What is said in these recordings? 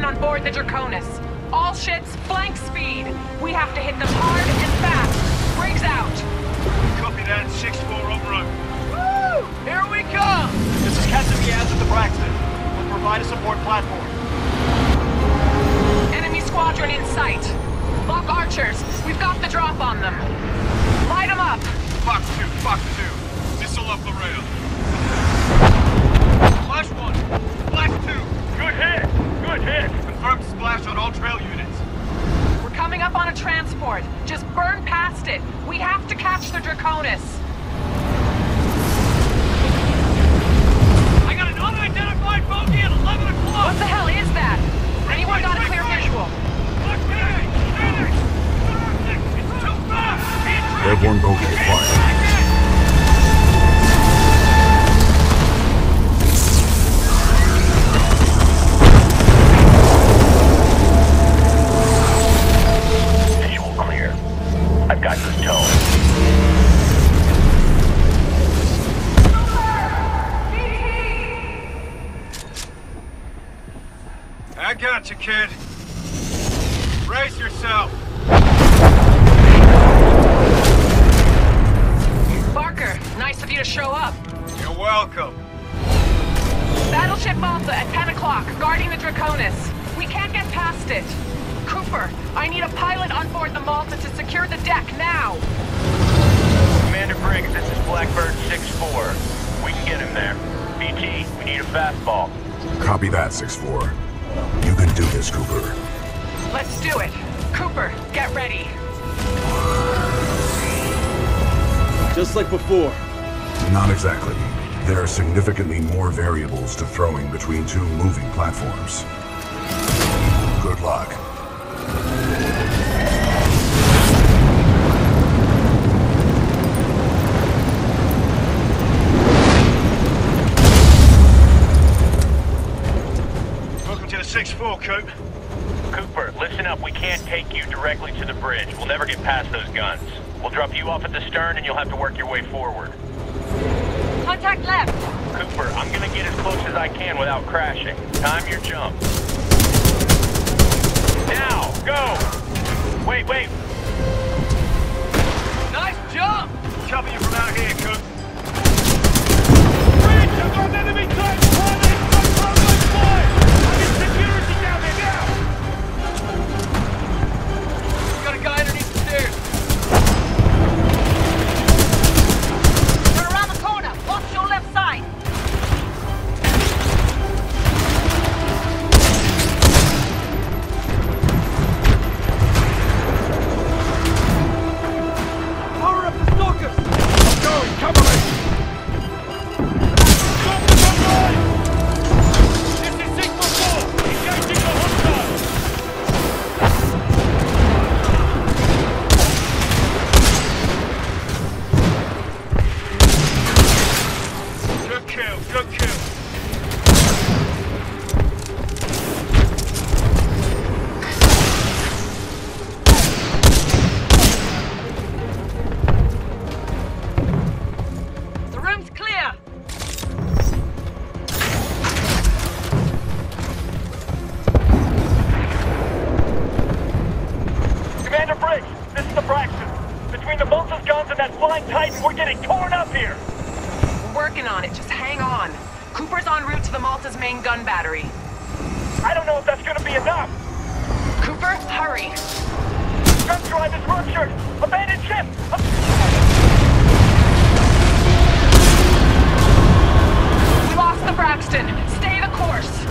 fold on board the Draconis. All ships, flank speed. We have to hit them hard and fast. Briggs out. Copy that. 6-4 en route. Woo! Here we come! This is Captain Diaz at the Braxton. We'll provide a support platform. Enemy squadron in sight. Lock archers. We've got the drop on them. Light them up. Fox 2, Fox 2. Missile up the rail. Splash 1. Splash 2. Good hit. Confirmed splash on all trail units. We're coming up on a transport. Just burn past it. We have to catch the Draconis. I got an unidentified bogey at 11 o'clock. What the hell is that? Anyone got a clear visual? Look back. Phoenix. It's too fast. Can't track Airborne bogey acquired. You, kid. Brace yourself. Barker, nice of you to show up. You're welcome. Battleship Malta at 10 o'clock, guarding the Draconis. We can't get past it. Cooper, I need a pilot on board the Malta to secure the deck now. Commander Briggs, this is Blackbird 6-4. We can get him there. BT, we need a fastball. Copy that, 6-4. You can do this, Cooper. Let's do it. Cooper, get ready. Just like before. Not exactly. There are significantly more variables to throwing between two moving platforms. Good luck. To the 6-4, Coop. Cooper, listen up. We can't take you directly to the bridge. We'll never get past those guns. We'll drop you off at the stern and you'll have to work your way forward. Contact left. Cooper, I'm gonna get as close as I can without crashing. Time your jump. Now, go! Wait, wait. Nice jump! Cover you from out here, Coop. Bridge, I've got an enemy tank! The and that flying Titan, we're getting torn up here! We're working on it. Just hang on. Cooper's en route to the Malta's main gun battery. I don't know if that's gonna be enough! Cooper, hurry. Gun drive is ruptured! Abandoned ship! We lost the Braxton. Stay the course.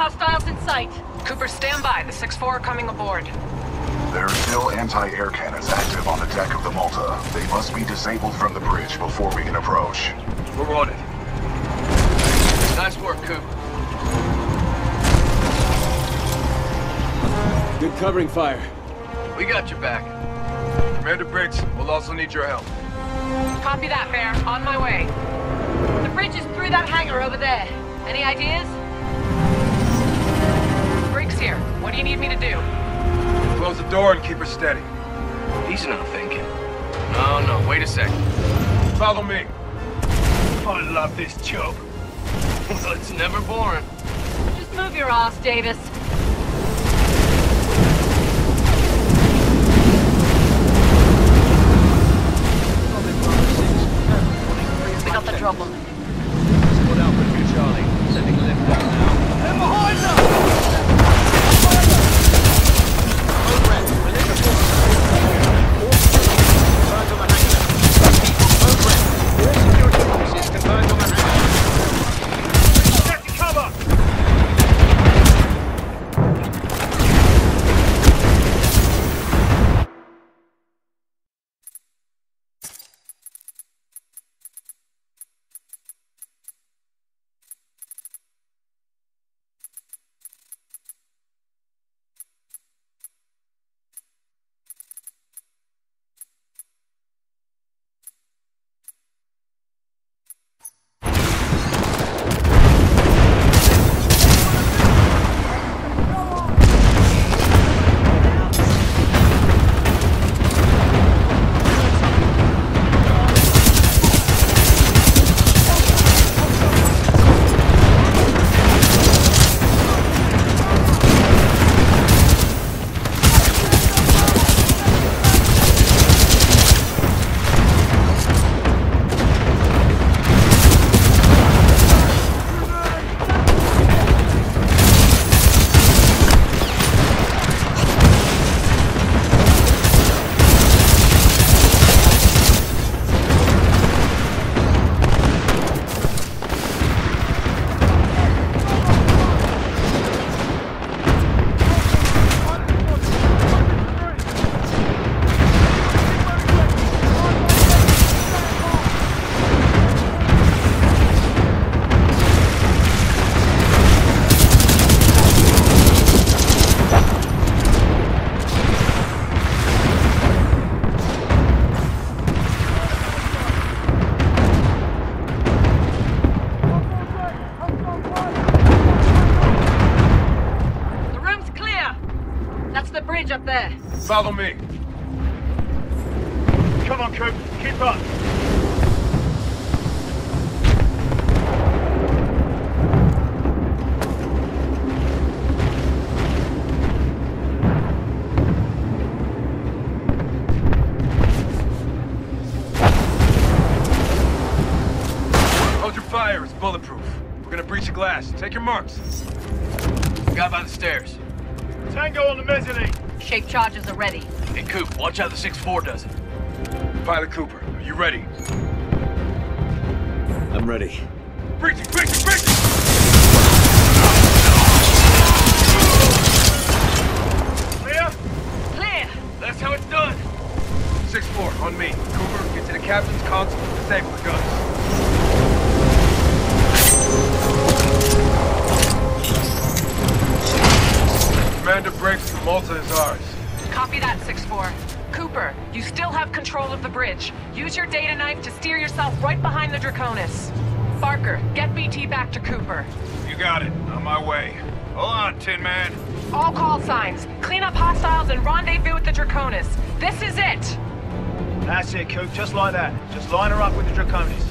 Hostiles in sight. Cooper, stand by. The 6-4 are coming aboard. There are still anti-air cannons active on the deck of the Malta. They must be disabled from the bridge before we can approach. We're on it. Nice work, Coop. Good covering fire. We got your back. Commander Briggs, we'll also need your help. Copy that, Bear. On my way. The bridge is through that hangar over there. Any ideas? Briggs here. What do you need me to do? Close the door and keep her steady. He's not thinking. No, no, wait a second. Follow me. I love this job. Well, it's never boring. Just move your ass, Davis. We got the drop on them. Squad Alpha 2 Charlie. Sending lift down now. Get Follow me. Come on, Coop. Keep up. Hold your fire. It's bulletproof. We're gonna breach the glass. Take your marks. Guy by the stairs. Tango on the mezzanine. Shape charges are ready. Hey, Coop, watch how the 6-4 does it. Pilot Cooper, are you ready? I'm ready. Breaching, breaching, breaching! Clear? Clear! That's how it's done. 6-4, on me. Cooper, get to the captain's console and disable the guns. Malta is ours. Copy that, 6-4. Cooper, you still have control of the bridge. Use your data knife to steer yourself right behind the Draconis. Barker, get BT back to Cooper. You got it. On my way. Hold on, Tin Man. All call signs. Clean up hostiles and rendezvous with the Draconis. This is it! That's it, Coop. Just like that. Just line her up with the Draconis.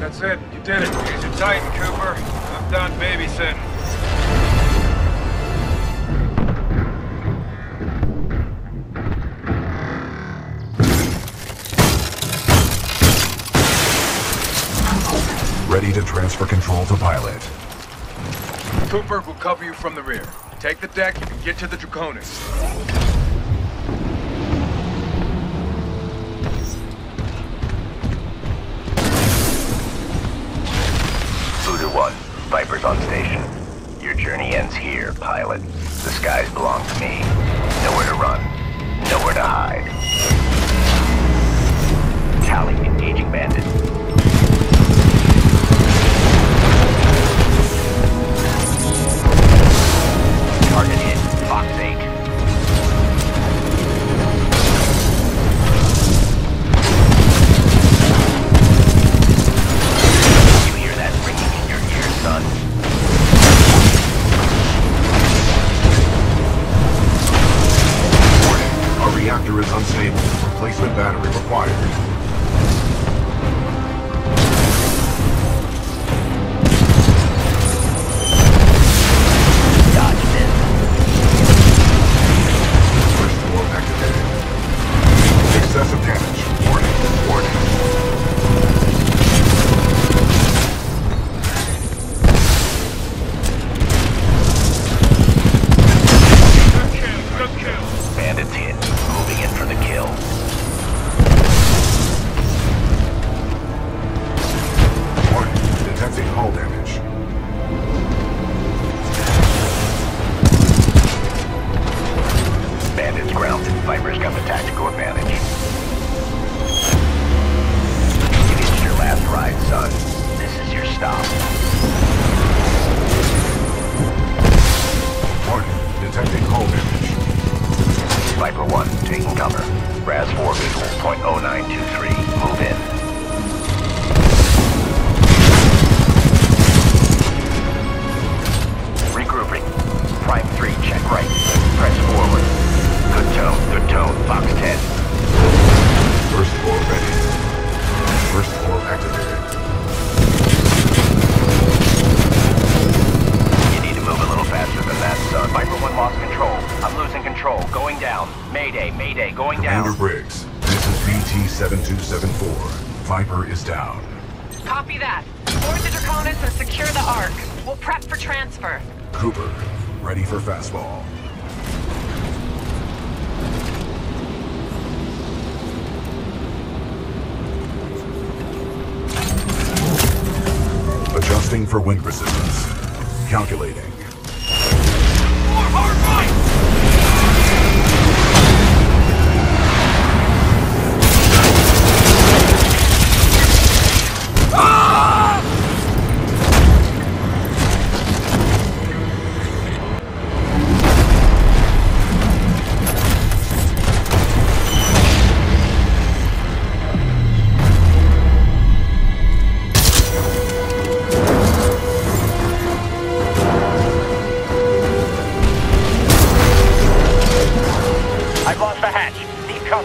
That's it. You did it. Use your Titan, Cooper. Done babysitting. Ready to transfer control to pilot. Cooper will cover you from the rear. Take the deck and get to the Draconis. Vipers on station. Your journey ends here, pilot. The skies belong to me. Nowhere to run. Nowhere to hide. Tally, engaging bandit. Viper is down. Copy that. Board the Draconis and secure the Ark. We'll prep for transfer. Cooper, ready for fastball. Adjusting for wind resistance. Calculating.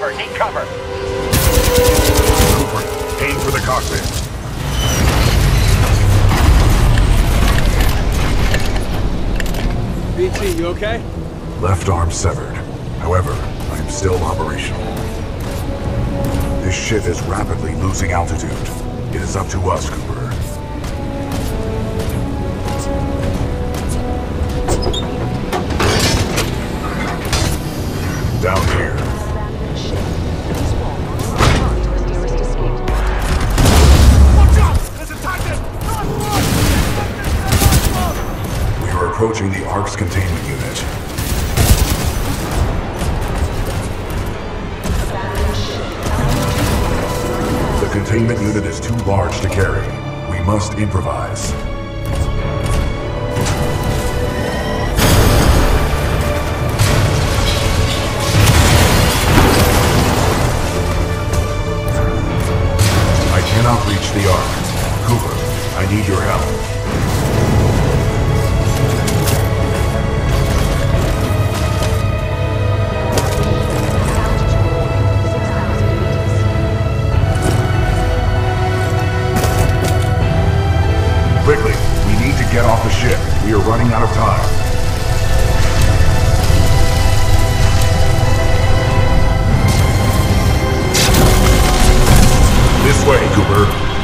Cover, need cover. Cooper, aim for the cockpit. BT, you okay? Left arm severed. However, I am still operational. This ship is rapidly losing altitude. It is up to us, Cooper. Approaching the Ark's containment unit. The containment unit is too large to carry. We must improvise. I cannot reach the Ark. Cooper, I need your help. Off the ship. We are running out of time. This way, Cooper.